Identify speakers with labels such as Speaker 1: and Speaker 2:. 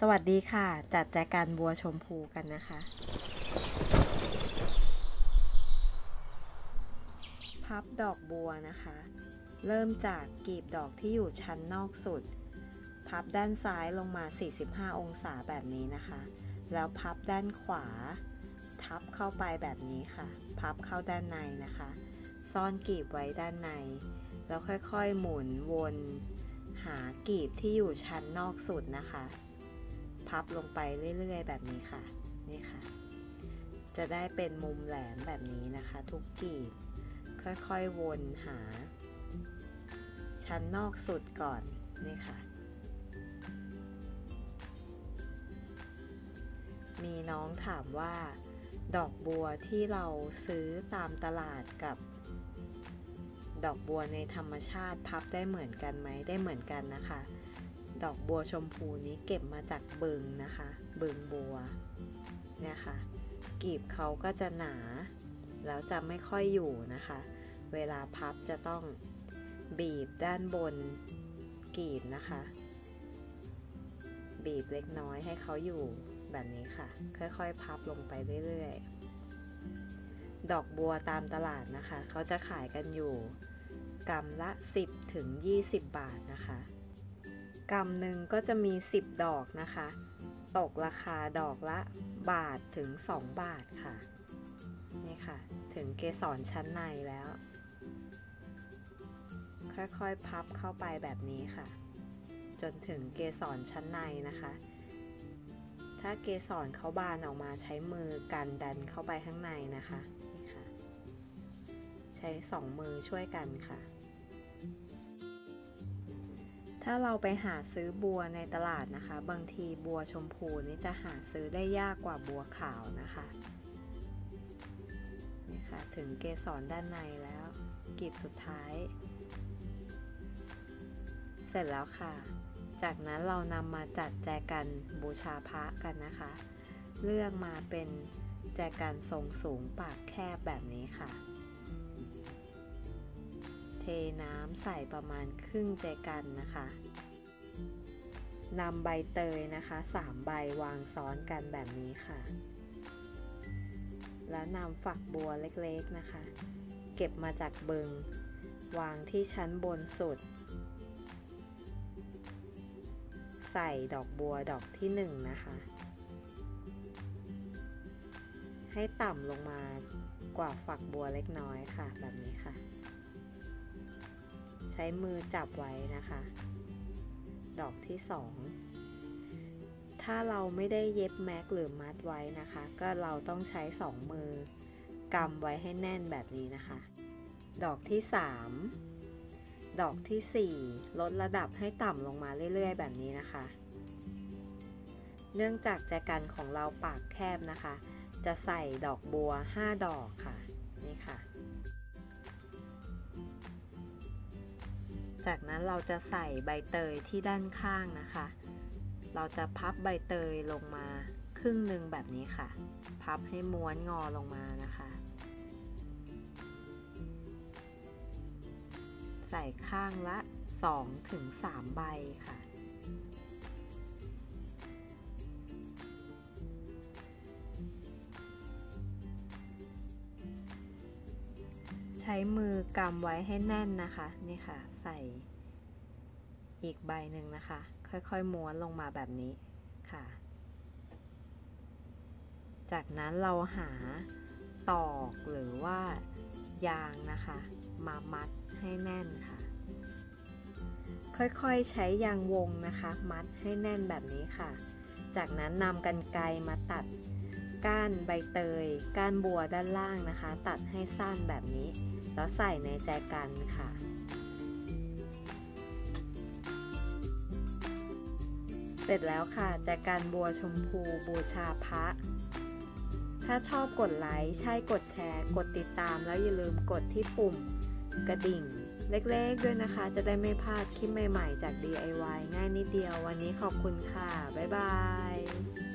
Speaker 1: สวัสดีค่ะ จัดแจกันบัวชมพูกันนะคะ พับดอกบัวนะคะ เริ่มจากกีบดอกที่อยู่ชั้นนอกสุด พับด้านซ้ายลงมา 45 องศาแบบนี้นะคะ แล้วพับด้านขวา ทับเข้าไปแบบนี้ค่ะ พับเข้าด้านในนะคะ ซ่อนกีบไว้ด้านใน แล้วค่อยๆหมุนวน หากีบที่อยู่ชั้นนอกสุดนะคะ พับลงไปเรื่อยๆ แบบนี้ค่ะ นี่ค่ะ จะได้เป็นมุมแหลมแบบนี้นะคะ ทุกกีบ ค่อยๆ วนหา ชั้นนอกสุดก่อน นี่ค่ะ มีน้องถามว่า ดอกบัวที่เราซื้อตามตลาดกับดอกบัวในธรรมชาติพับได้เหมือนกันไหมได้เหมือนกันนะคะ ดอกบัวชมพูนี้เก็บมาจากบึงนะคะ บึงบัวเนี่ยค่ะกีบเขาก็จะหนา แล้วจะไม่ค่อยอยู่นะคะ เวลาพับจะต้องบีบด้านบนกีบนะคะ บีบเล็กน้อยให้เขาอยู่แบบนี้ค่ะ ค่อยๆ พับลงไปเรื่อยๆ ดอกบัวตามตลาดนะคะ เขาจะขายกันอยู่กำละ 10ถึง20 บาทนะคะ กำหนึ่งก็จะมี 10 ดอกนะคะ ตกราคาดอกละบาทถึง 2 บาทค่ะ นี่ค่ะ ถึงเกสรชั้นในแล้ว ค่อยๆพับเข้าไปแบบนี้ค่ะ จนถึงเกสรชั้นในนะคะ ถ้าเกสรเขาบานออกมาใช้มือกันดันเข้าไปข้างในนะคะนี่ค่ะ ใช้สองมือช่วยกันค่ะ ถ้าเราไปหาซื้อบัวในตลาดนะคะ บางทีบัวชมพูนี่จะหาซื้อได้ยากกว่าบัวขาวนะคะนี่ค่ะถึงเกสรด้านในแล้ว กีบสุดท้าย เสร็จแล้วค่ะ จากนั้นเรานำมาจัดแจกันบูชาพระกันนะคะ เลือกมาเป็นแจกันทรงสูงปากแคบแบบนี้ค่ะ ทน้ำใส่ประมาณครึ่งแจกันนะคะนำใบเตยนะคะสามใบวางซ้อนกันแบบนี้ค่ะ แล้วนำฝักบัวเล็กๆนะคะ เก็บมาจากเบิงวางที่ชั้นบนสุด ใส่ดอกบัวดอกที่หนึ่งนะคะ ให้ต่ำลงมากว่าฝักบัวเล็กน้อยค่ะแบบนี้ค่ะ ใช้มือจับไว้นะคะ ดอกที่สองถ้าเราไม่ได้เย็บแม็กหรือมัดไว้นะคะ ก็เราต้องใช้สองมือกำไว้ให้แน่นแบบนี้นะคะ ดอกที่สามดอกที่ 4 ลดระดับให้ต่ำลงมาเรื่อย ๆ แบบนี้นะคะ เนื่องจากแจกันของเราปากแคบนะคะ จะใส่ดอกบัว 5 ดอกค่ะ จากนั้นเราจะใส่ใบเตยที่ด้านข้างนะคะ เราจะพับใบเตยลงมาครึ่งหนึ่งแบบนี้ค่ะ พับให้ม้วนงอลงมานะคะ ใส่ข้างละ2ถึง3ใบค่ะ ใช้มือกำไว้ให้แน่นนะคะ นี่ค่ะ ใส่อีกใบหนึ่งนะคะ ค่อยๆม้วนลงมาแบบนี้ค่ะ จากนั้นเราหาตอกหรือว่ายางนะคะ มามัดให้แน่นค่ะ ค่อยๆใช้ยางวงนะคะ มัดให้แน่นแบบนี้ค่ะ จากนั้นนำกันไกมาตัดก้านใบเตย ก้านบัวด้านล่างนะคะ ตัดให้สั้นแบบนี้ แล้วใส่ในแจกันค่ะ เสร็จแล้วค่ะ แจกันบัวชมพูบูชาพระ ถ้าชอบกดไลค์ ใช่กดแชร์ กดติดตามแล้วอย่าลืมกดที่ปุ่มกระดิ่งเล็กๆด้วยนะคะ จะได้ไม่พลาดคลิปใหม่ๆจาก DIY ง่ายนิดเดียว วันนี้ขอบคุณค่ะ บ๊ายบาย